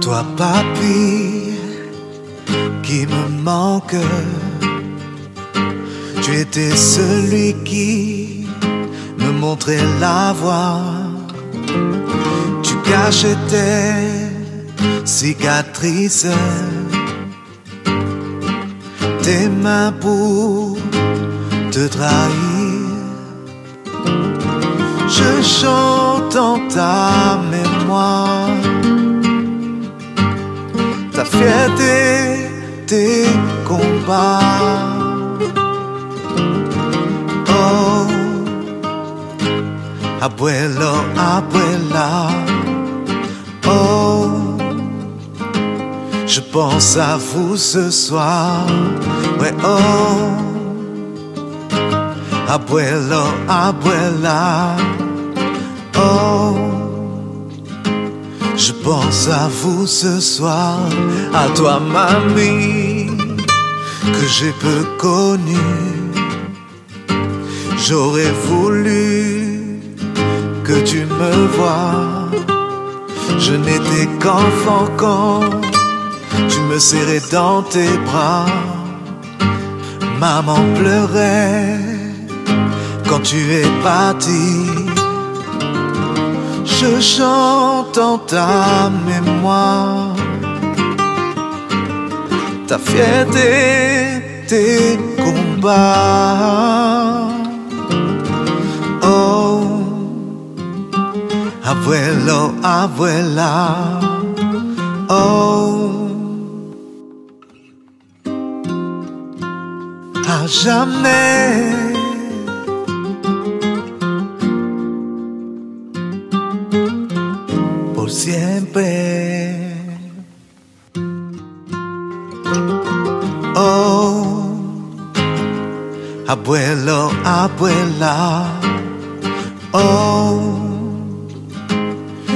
Toi, papy, qui me manque, tu étais celui qui me montrait la voie. Tu cachais tes cicatrices, tes mains pour te trahir. Je chante en ta mémoire fierté, tes combats. Oh, abuelo, abuela. Oh, je pense à vous ce soir. Ouais, oh, abuelo, abuela. Oh. Pense à vous ce soir, à toi mamie, que j'ai peu connu. J'aurais voulu que tu me vois. Je n'étais qu'enfant quand tu me serrais dans tes bras. Maman pleurait quand tu es parti. Je chante en ta mémoire ta fierté, tes combats. Oh, abuelo, abuela. Oh, à jamais. Oh, abuelo, abuela. Oh,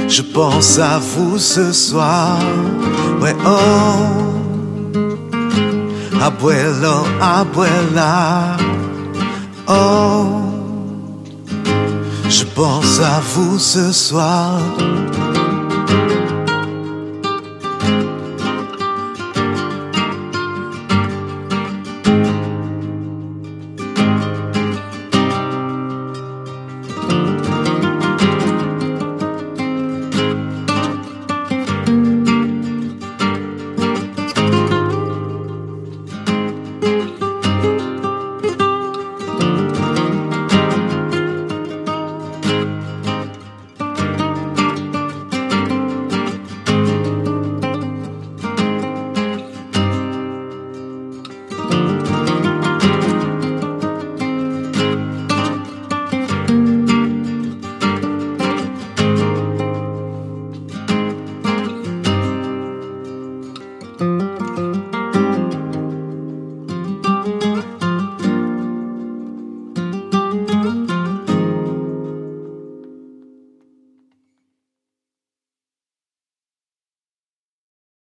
je pense à vous ce soir. Oh, abuelo, abuela. Oh. Je pense à vous ce soir.